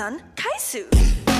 son, Kaisu.